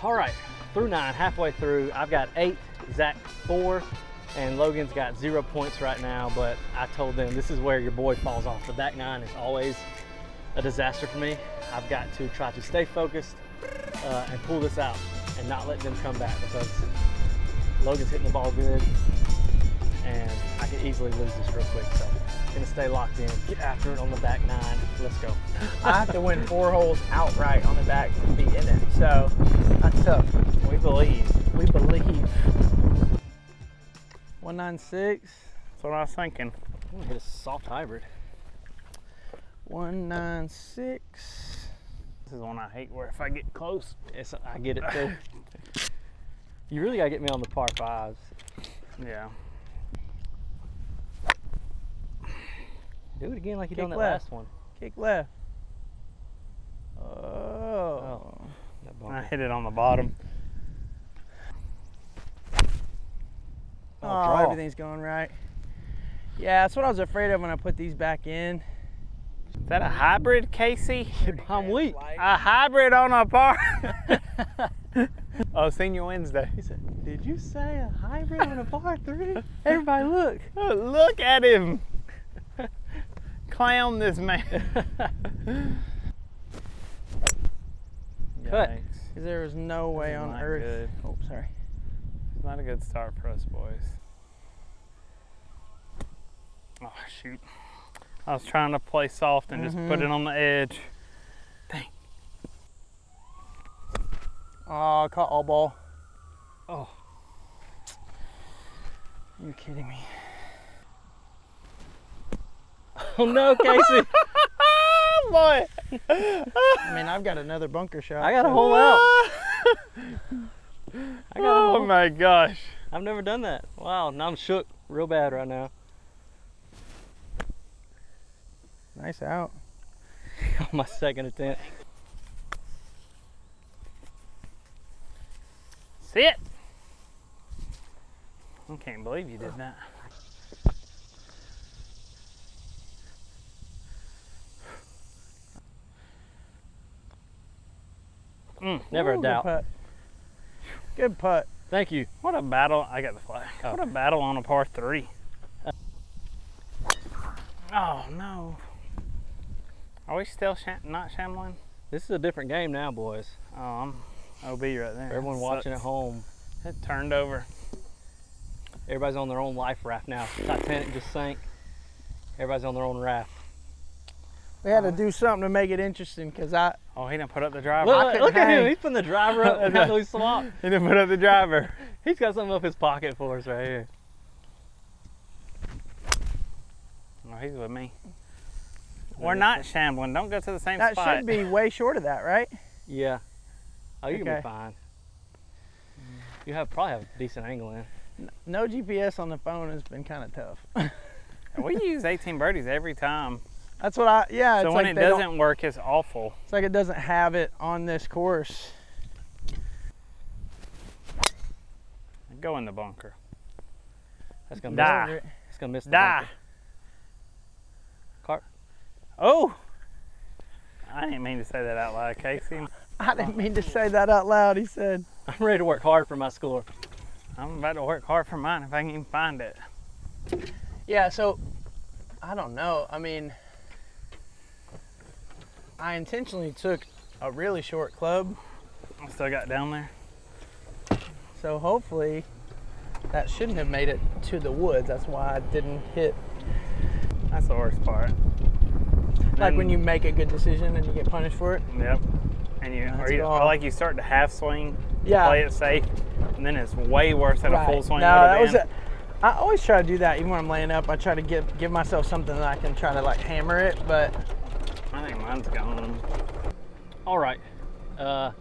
All right, through nine, halfway through. I've got eight, Zach four, and Logan's got zero points right now, but I told them this is where your boy falls off. The back nine is always a disaster for me. I've got to try to stay focused uh, and pull this out and not let them come back because Logan's hitting the ball good and I could easily lose this real quick. So gonna stay locked in, get after it on the back nine. Let's go. I have to win four holes outright on the back to be in it. So that's tough. We believe. We believe. 196, That's what I was thinking. I'm gonna hit a soft hybrid. 196. This is one I hate where if I get close, It's, I get it too. you really gotta get me on the par fives. yeah. Do it again like you Kick done that left. last one. Kick left. Oh. That I hit it on the bottom. Oh, everything's going right. Yeah, that's what I was afraid of when I put these back in. Is that a hybrid, Casey? I'm weak. A hybrid on a par. oh, Senior Wednesday. He said, "Did you say a hybrid on a par three? Everybody look." Oh, look at him. Clown this man. Cut. Because there was no way is on earth. good. Oh, sorry. It's not a good start for us boys. Oh shoot. I was trying to play soft and just put Mhm. it on the edge. Oh, I caught all ball. Oh, You're kidding me. Oh no, Casey! boy. I mean, I've got another bunker shot. I got a hole out. I got a oh hole. my gosh. I've never done that. Wow, now I'm shook real bad right now. Nice out. on my second attempt. Sit. I can't believe you did that. Mm, Never Ooh, a good doubt. putt. Good putt. Thank you. what a battle. I got the flag. Oh. What a battle on a par three. Oh no. Are we still sham- not shambling? This is a different game now, boys. Oh, I'm OB right there. Everyone watching at home, It turned over. everybody's on their own life raft now. Titanic just sank. Everybody's on their own raft. We had to do something to make it interesting because I Oh, he didn't put up the driver. Look, look at him. He's putting the driver up and got Louis swap. He didn't put up the driver. He's got something up his pocket for us right here. Oh, he's with me. We're not shambling. Don't go to the same that spot. should be way short of that, right? Yeah. Oh, you're gonna be fine. You have probably have a decent angle in. No GPS on the phone has been kind of tough. We use 18 birdies every time. That's what I. Yeah, so it's when like it they doesn't work, it's awful. It's like it doesn't have it on this course. Go in the bunker. That's gonna Die. miss. It's gonna miss the Die. bunker. Cart. Oh! I didn't mean to say that out loud, Casey. I didn't mean to say that out loud. He said. I'm ready to work hard for my score. I'm about to work hard for mine if I can even find it. Yeah. So, I don't know. I mean, I intentionally took a really short club, I still got down there. so hopefully that shouldn't have made it to the woods. That's why I didn't hit. That's the worst part. Like when you make a good decision and you get punished for it. Yep. And you, That's or, you or like you start to half swing, to Yeah. play it safe, and then it's way worse at a full Right. swing. No, that was. A, I always try to do that, even when I'm laying up. I try to give give myself something that I can try to like hammer it, but I think mine's gone. All right. Uh,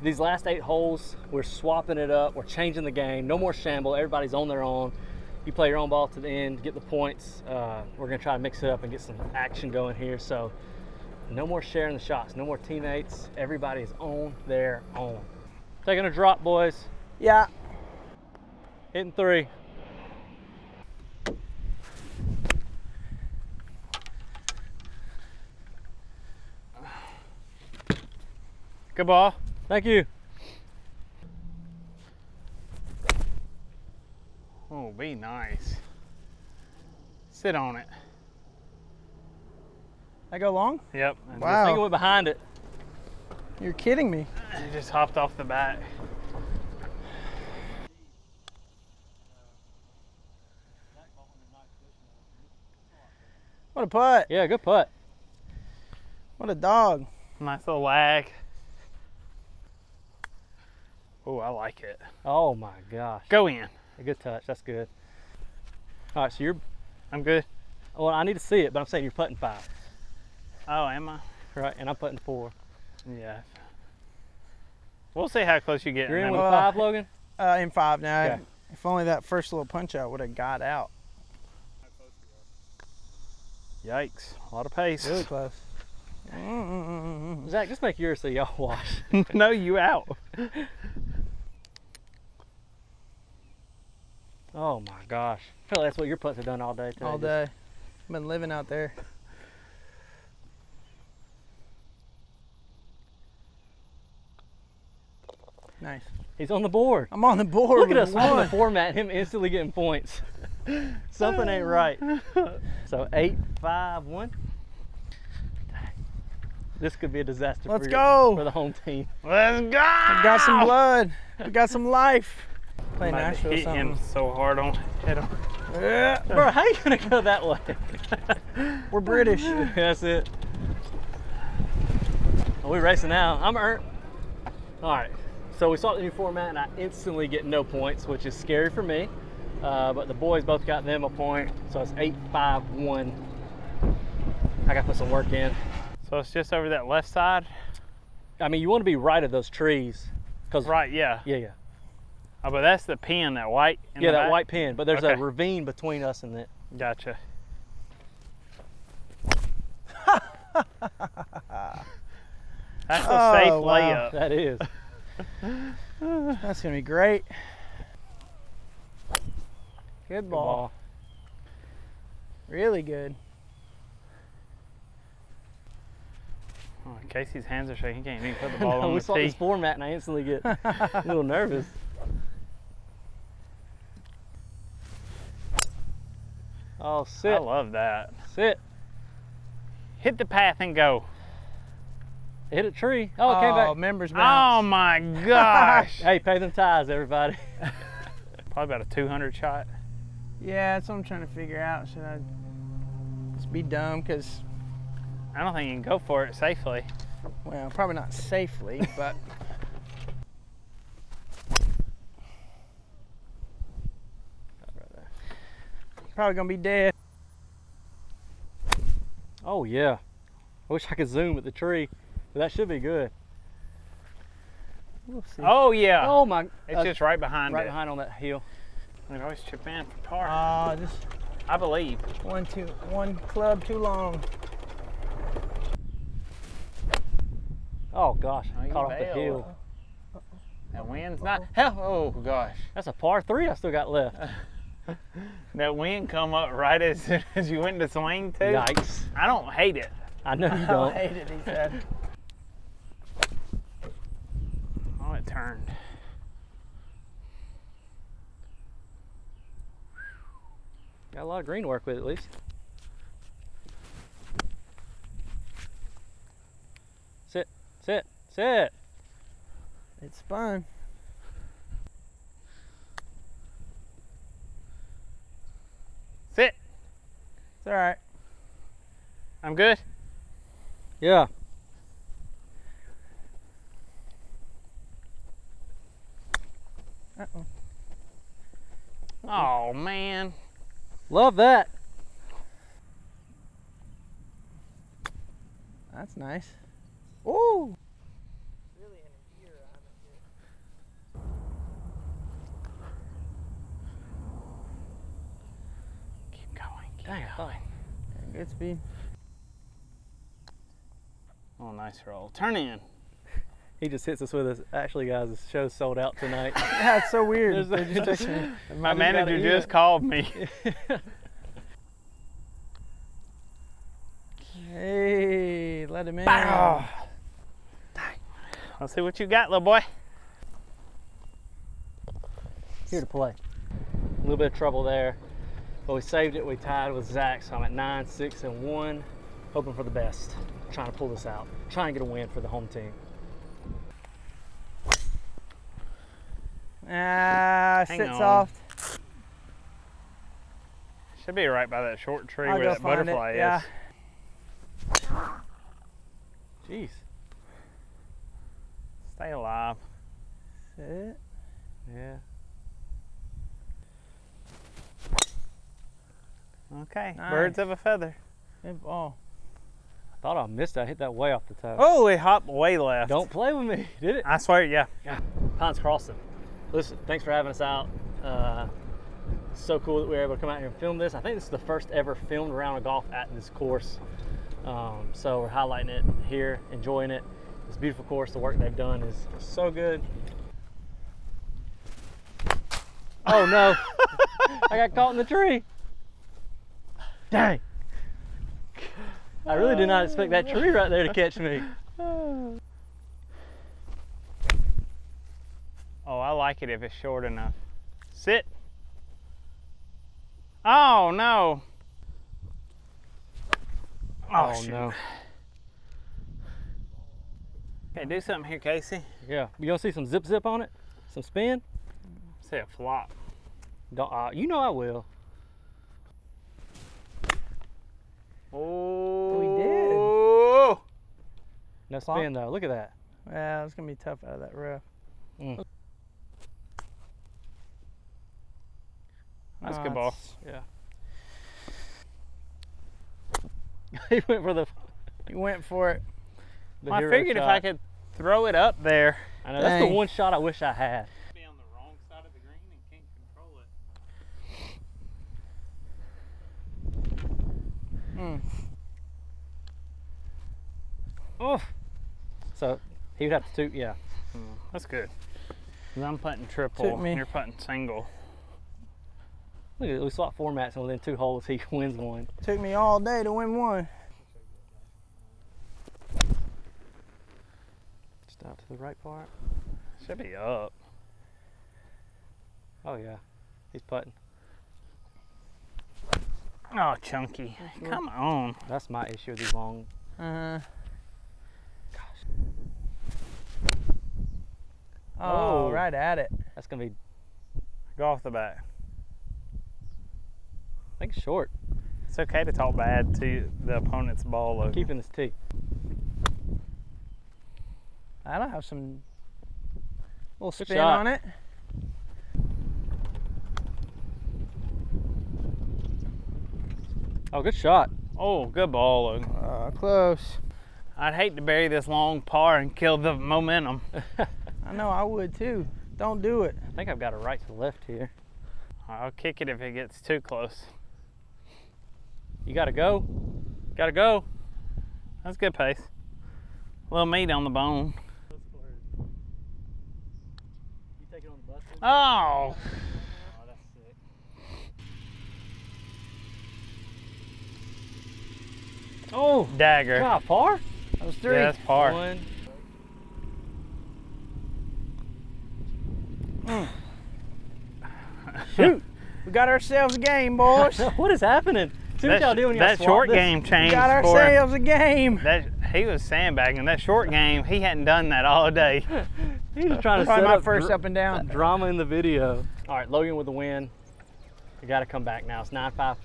these last eight holes, we're swapping it up. We're changing the game. No more shamble. Everybody's on their own. You play your own ball to the end, get the points. Uh, we're gonna try to mix it up and get some action going here. So, no more sharing the shots. No more teammates. Everybody is on their own. Taking a drop, boys. yeah, Hitting three. Good ball. Thank you. Oh, be nice. Sit on it. I go long? Yep. And wow. I think it went behind it. You're kidding me. You just hopped off the back. What a putt. Yeah, good putt. What a dog. Nice little lag. Oh, I like it. Oh my gosh. Go in. A good touch. That's good. All right, so you're. I'm good. Well, I need to see it, but I'm saying you're putting five, Oh, am I? right? And I'm putting four. Yeah. We'll see how close you get. You're in with then- five, Logan. Uh, in five now. Okay. If only that first little punch out would have got out. Yikes. A lot of pace. Really close. Zach, just make yours so y'all wash. no, you out. Oh my gosh. I feel like that's what your putts have done all day today. All day. Been living out there. Nice. He's on the board. I'm on the board. Look at us on the format, him instantly getting points. Something ain't right. So eight, five, one. This could be a disaster Let's for, go. For the home team. Let's go. We got some blood. We got some life. Play Might Nashville hit him something. so hard on head on. Yeah, Bro, how you gonna go that way? we're British. That's it. Are we racing now? I'm Ert. All right. So we saw the new format, and I instantly get no points, which is scary for me. Uh, but the boys both got them a point, so it's eight, five, one. I got to put some work in. So it's just over that left side. I mean, you want to be right of those trees, cause Right. Yeah. yeah, yeah, Oh, but that's the pin, that white. in yeah, the that back? white pin. But there's a ravine between us and it. Gotcha. That's a Oh, safe wow. layup. That is. That's gonna be great. Good Good ball. ball. Really good. Oh, Casey's hands are shaking. He can't even put the ball No, on we saw tee. this format, and I instantly get a little nervous. Oh, sit, I love that. sit. Hit the path and go. Hit a tree. Oh, it came oh, back. members Oh my gosh. Hey, pay them ties, everybody. Probably about a 200 shot. Yeah, that's what I'm trying to figure out. Should I just be dumb? Cause I don't think you can go for it safely. well, probably not safely, but probably gonna be dead. Oh yeah. I wish I could zoom at the tree, but that should be good. We'll see. Oh yeah. Oh my! it's uh, just right behind right it. behind on that hill. They always chip in for par. Oh, just I believe. one too one club too long. Oh gosh, Oh, caught off the hill. That wind's not. Hell, oh gosh. That's a par three I still got left. That wind come up right as soon as you went to swing too. Yikes! I don't hate it. I know you I don't. hate it, he said. Oh, it turned. Got a lot of green work with it, at least. Sit, sit, sit. It's spun. Sit. It's all right. I'm good. Yeah. Uh-oh. Oh man. Love that. That's nice. Ooh. Dang, I thought. Good speed. Oh, nice roll. Turn in. He just hits us with us. Actually, guys, the show's sold out tonight. Yeah, it's so weird. There's They a- just. My I just manager just eat. called me. Hey, let him in. Bow. Let's see what you got, little boy. Here to play. A little bit of trouble there, but we saved it. We tied with Zach, so I'm at nine, six, and one, hoping for the best. Trying to pull this out, trying to get a win for the home team. Ah, Hang sit on. soft. Should be right by that short tree I'll where that find it, butterfly yeah. is. Jeez. Stay alive. Sit. Yeah. Okay. Nice. Birds of a feather. Ball. I thought I missed it. I hit that way off the toe. Oh, it hopped way left. Don't play with me, did it? I swear, yeah. Yeah. Pines Crossing. Listen, thanks for having us out. Uh, so cool that we were able to come out here and film this. I think this is the first ever filmed round of golf at this course. Um, so we're highlighting it here, enjoying it. It's a beautiful course. The work they've done is so good. Oh no! I got caught in the tree. Dang! I really did not expect that tree right there to catch me. Oh, I like it if it's short enough. Sit. Oh, no. Oh, shoot. no! Okay, do something here, Casey. Yeah, you gonna see some zip zip on it? Some spin? Say a flop. Don't, uh, you know I will. Oh, No Flop? spin though. Look at that. Yeah, it's gonna be tough out of that rough. Mm. That's a Oh, good ball. Yeah. he went for the. He went for it. the I hero figured if. I could throw it up there. I know that's the one shot I wish I had. Be on the wrong side of the green and can't control it. Mm. Oh. So he would have to. Yeah. That's good. 'Cause I'm putting triple. me- You're putting single. Look at it. We swapped formats and within two holes he wins one. Took me all day to win one. Just out to the right part. Should be up. Oh yeah. He's putting. Oh, chunky. Come on. That's my issue with these long. Uh huh. Oh. Oh, right at it. That's gonna be. Go off the bat. I think short. It's okay to talk bad to the opponent's ball. Logan. Keeping this tee. I don't have some little spin shot. on it. Oh, good shot. Oh, good ball, Logan. Uh, close. I'd hate to bury this long par and kill the momentum. I know I would too. Don't do it. I think I've got a right to left here. I'll kick it if it gets too close. You gotta go. Gotta go. That's good pace. A little meat on the bone. You take it on the bus. Oh, Oh, that's sick. Oh, dagger. God, par? That was three. Yeah, that's par. One. Shoot. We got ourselves a game, boys. what is happening? See what That, y'all doing? Y'all that short this? game changed. We got ourselves a game. That he was sandbagging. That short game, he hadn't done that all day. he was trying to Probably set my up first dra- up and down. drama in the video. All right, Logan with the win. We got to come back now. It's 9-5,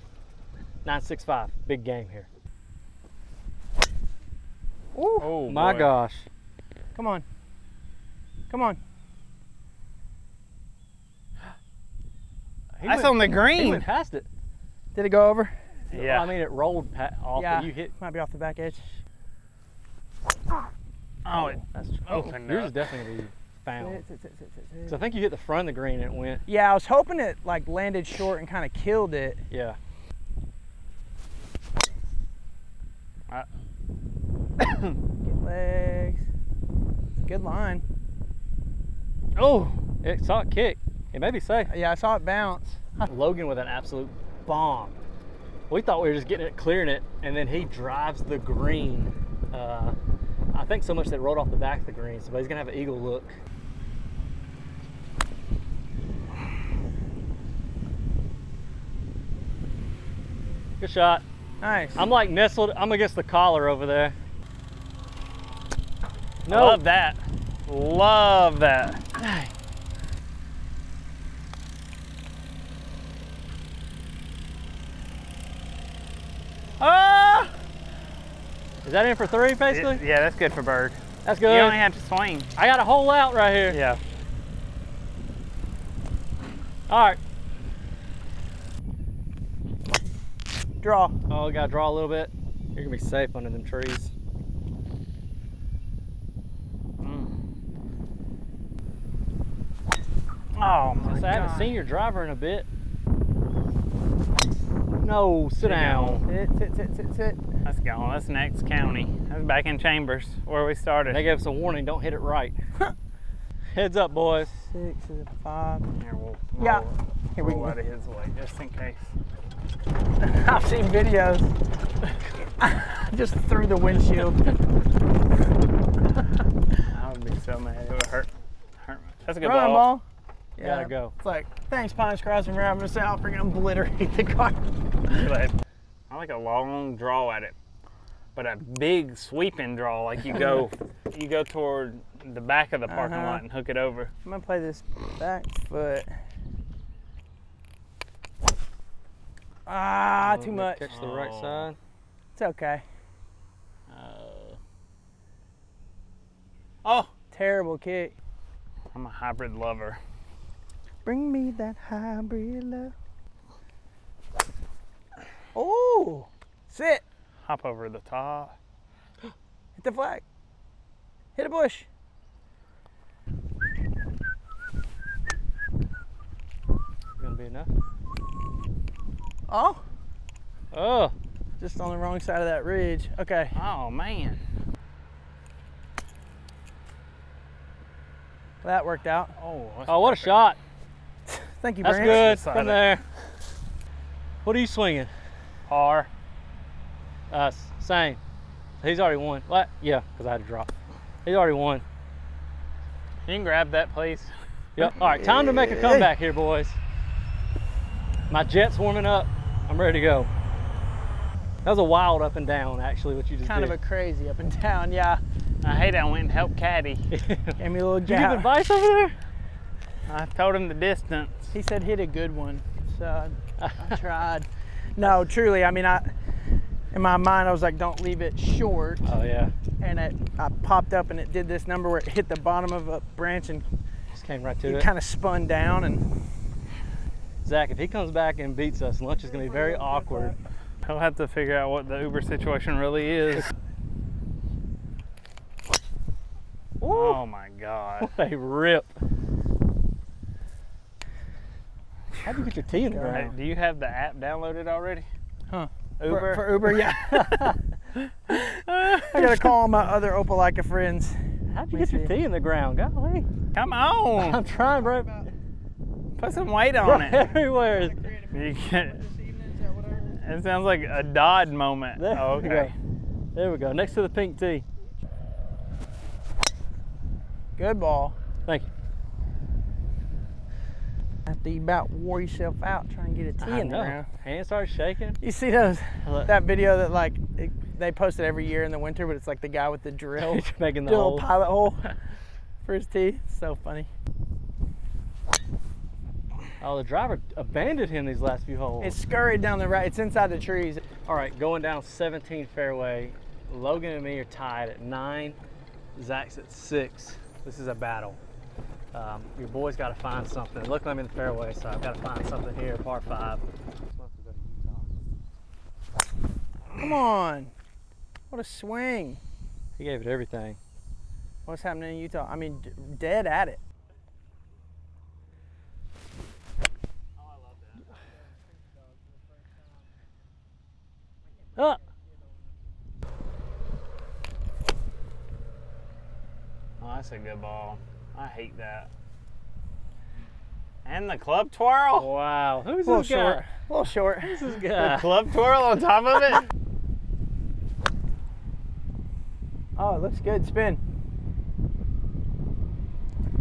9-6-5. Big game here. Ooh. Oh My boy. gosh. Come on. Come on. He That's went- on the He green. went past it. Did it go over? Yeah. I mean, it rolled pa- off, yeah. you hit. Might be off the back edge. Oh, it That's opened Yours up. is definitely found. So I think you hit the front of the green and it went. Yeah, I was hoping it like landed short and kind of killed it. Yeah. Get legs. Good line. Oh, it saw it kick. It may be safe. Yeah, I saw it bounce. Logan with an absolute bomb. We thought we were just getting it, clearing it, and then he drives the green. Uh, I think so much that it rolled off the back of the green, so he's gonna have an eagle look. Good shot. Nice. I'm like nestled. I'm against the collar over there. No. Love that. Love that. Ah! Is that in for three, basically? Yeah, that's good for bird. That's good. You only have to swing. I got a hole out right here. Yeah. All right. Draw. Oh, gotta draw a little bit. You're gonna be safe under them trees. Mm. Oh my I haven't God. seen your driver in a bit. No, sit down. Sit, sit, sit, sit, sit. That's gone. That's next county. That's back in Chambers where we started. They gave us a warning. Don't hit it right. Heads up, boys. Six is a five. Here, we'll Yeah. roll, Here we roll go. out of his way just in case. I've seen videos. Just through the windshield. I would be so mad. It would hurt. hurt. That's a good Run, ball. ball. Gotta go. It's like, thanks, Pines Crossing, for having us out. Freaking obliterate the car. But I like a long draw at it, but a big sweeping draw. Like you go, you go toward the back of the parking Uh-huh. lot and hook it over. I'm gonna play this back foot. Ah, too much. Catch the right Oh. side. It's okay. Uh, oh, Terrible kick. I'm a hybrid lover. Bring me that hybrid love. Oh, sit. Hop over the top. Hit the flag. Hit a bush. Gonna be enough. Oh, Oh, just on the wrong side of that ridge. Okay. Oh man. That worked out. Oh. that's oh, what a shot. Thank you, That's Brant. good. Side From there. What are you swinging? R. Uh, same. He's already won. What? Yeah, because I had to drop. He's already won. You can grab that, please. Yep. All right, time to make a comeback here, boys. My jet's warming up. I'm ready to go. That was a wild up and down, actually, what you just did. Kind of a crazy up and down. Yeah. I hate I went and helped Caddy. Gave me a little Did you give advice over there? I told him the distance. He said hit a good one, so I, I tried. No, truly. I mean, I in my mind I was like, don't leave it short, Oh yeah, and it I popped up and it did this number where it hit the bottom of a branch and just came right to it it. kind of spun down and Zach, if he comes back and beats us, lunch is gonna be very awkward. He'll have to figure out what the Uber situation really is. Oh my God. What a rip. How'd you get your tea in the Hey, ground? do you have the app downloaded already? Huh. Uber. for, for Uber, yeah. I gotta call my other Opelika friends. How'd you Let get me your tea in the ground? Golly. Come on. I'm trying, bro. Put some weight on Bro, it. everywhere. You get- It sounds like a Dodd moment. There oh, okay. go. There we go. Next to the pink tee. Good ball. Thank you. After you about wore yourself out trying to get a tee I in the ground. Hands started shaking. You see those? Look. That video that like it, they post it every year in the winter, but it's like the guy with the drill, making the hole. pilot hole for his tee. So funny. Oh, the driver abandoned him these last few holes. It's scurried down the right. It's inside the trees. All right, going down 17 fairway. Logan and me are tied at nine. Zach's at six. This is a battle. Um, your boy's got to find something. Look, I'm in the fairway, so I've got to find something here, par five. Come on. What a swing. He gave it everything. What's happening in Utah? I mean, d- dead at it. Ah, Oh, that's a good ball. I hate that. And the club twirl. wow. Who's A little this guy? short. A little short. Who's this The club twirl on top of it. Oh, it looks good. Spin.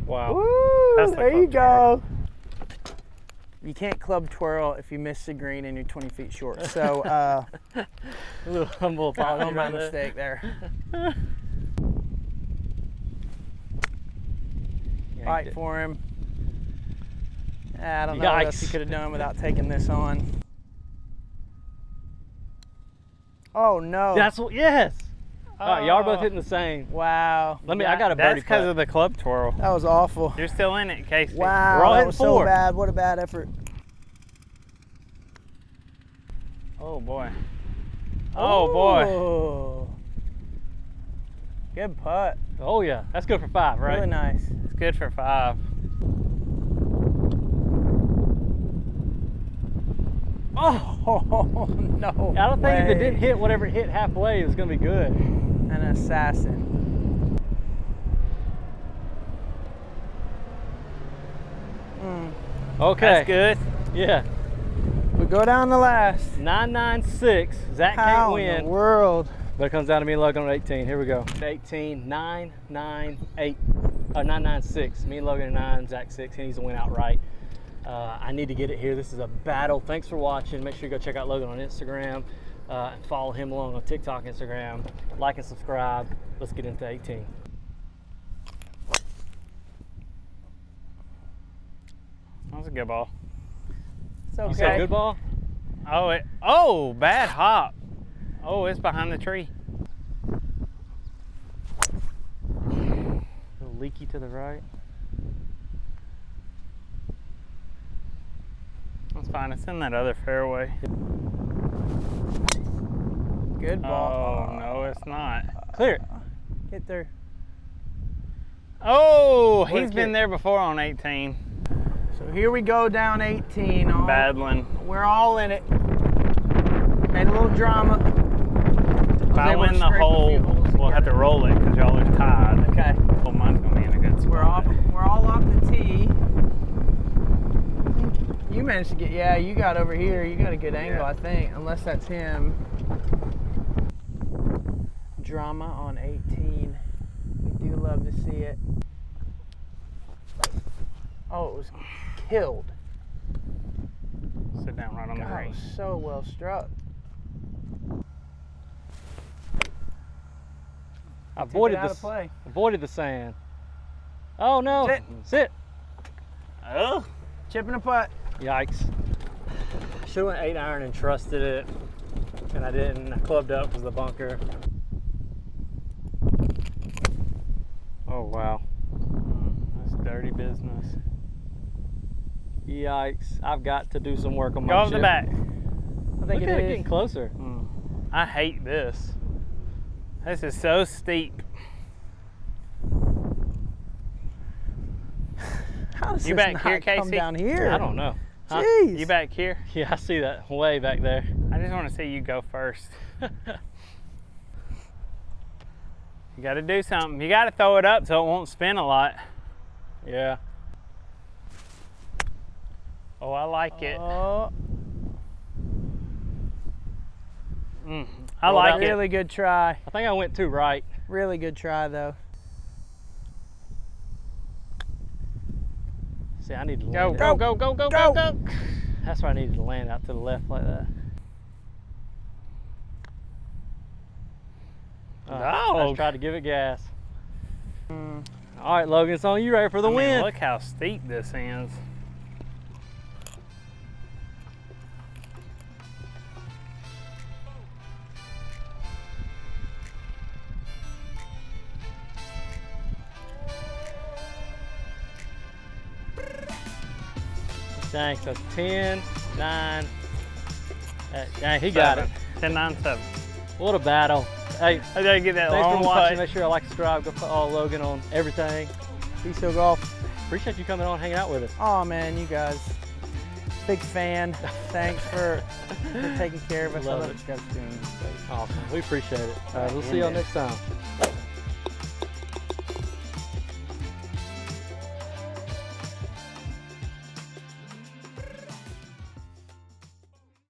Wow. Woo! That's the there you club go. you can't club twirl if you miss the green and you're 20 feet short. So uh, A little humble apology. my mistake there. Fight it. for him. I don't know what else you Yikes. could have done without taking this on. Oh no! That's what. Yes. All right, y'all are both Oh. hitting the same. Oh, wow. Let me. I got a birdie. That's because of the club twirl. That was awful. You're still in it, Casey. Wow, We're all that hitting was so bad. What a bad effort. Oh boy. Oh boy. boy. Good putt. Oh yeah, that's good for five, right? Really nice. It's good for five. Oh no! I don't think if it didn't hit whatever it hit halfway, it was gonna be good. An assassin. Mm. Okay. That's good. Yeah. We go down the last. Nine nine six. Zach can't How in win, the world? But it comes down to me and Logan on 18. Here we go. 18, 9, 9, 8, uh, 9, 9, 6. Me and Logan are 9, Zach 6. He needs to win outright. Uh, I need to get it here. This is a battle. Thanks for watching. Make sure you go check out Logan on Instagram uh, and follow him along on TikTok, Instagram. Like and subscribe. Let's get into 18. That was a good ball. It's okay. You said good ball? Oh, it. Oh, bad hop. Oh, it's behind the tree. A little leaky to the right. That's fine. It's in that other fairway. Good oh, ball. Oh no, it's not. Uh, Clear it. Get there. Oh, he's been there before on 18. So here we go down 18. All, Badland. We're all in it. Made a little drama. If I win the hole, we'll have to roll it because y'all are tied. Okay. Well, mine's gonna be in a good spot. We're off. We're all off the tee. You managed to get. Yeah, you got over here. You got a good angle, Yeah. I think. Unless that's him. Drama on 18. We do love to see it. Oh, it was killed. Sit down right on the God, green. was so well struck. I avoided the play. avoided the sand. Oh no! Sit. Sit. Oh, Chipping a putt. Yikes. Should have went eight iron and trusted it, and I didn't. I clubbed up because the bunker. Oh wow. Mm, that's dirty business. Yikes. I've got to do some work on my Go up the back. I think Look it at it is. getting closer. Mm. I hate this. This is so steep. How does You this back not here, come Casey? down here? I don't know. Huh? Jeez. You back here? Yeah, I see that way back there. I just want to see you go first. You got to do something. You got to throw it up so it won't spin a lot. yeah. Oh, I like it. Oh, Mm, I Roll like out. it. really good try. I think I went too right. Really good try though. See, I need to Go, land go, go, go, go, Go. go, go. That's where I needed to land out to the left like that. Uh, I Dog. just tried to give it gas. Mm. All right, Logan, it's on you ready for the I mean, win. Look how steep this is. Dang, so 10, 9. Uh, dang, he got it. 10, 9, 7. What a battle. Hey, I gotta get that thanks long for watching. putt. Make sure I like, subscribe, go follow Logan on everything. BeStill Golf. Appreciate you coming on, hanging out with us. Oh man, you guys. Big fan. Thanks for, for taking care of us. I Love love it. what you guys doing. Awesome. We appreciate it. All right, we'll in see y'all next time.